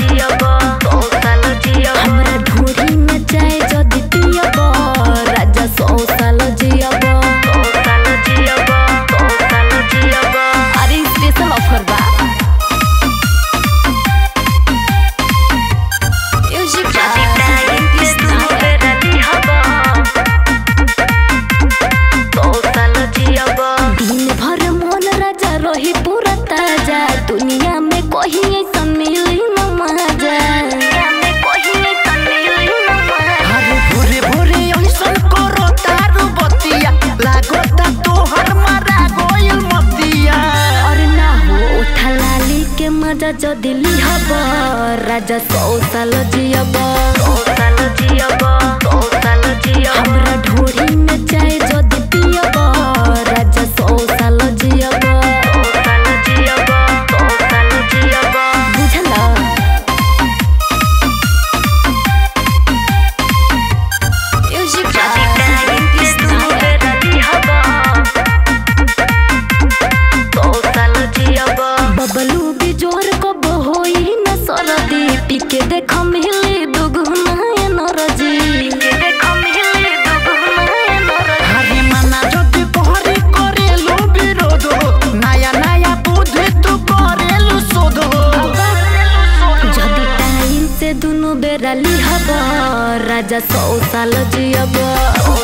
जियब कौशल जियब हमरा धूर के मज़ा जो दिल्ली साल राजा सौ साल जियब पीके देख मिली दुगुना नरजी अरे मना जदि तोहरी करेलु विरोध। नया नया बुद्धि तू करेलु शोध। जदी टाइम से दुनु बेरा लिहब राजा सौ साल जियब।